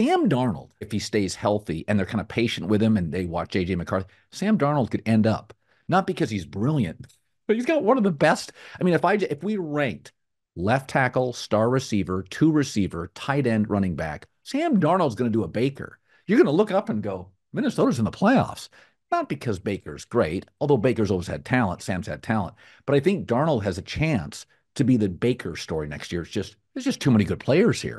Sam Darnold, if he stays healthy and they're kind of patient with him and they watch JJ McCarthy, Sam Darnold could end up not because he's brilliant, but he's got one of the best. I mean, if I if we ranked left tackle, star receiver, two receiver, tight end, running back, Sam Darnold's going to do a Baker. You're going to look up and go, Minnesota's in the playoffs. Not because Baker's great, although Baker's always had talent, Sam's had talent, but I think Darnold has a chance to be the Baker story next year. It's just there's just too many good players here.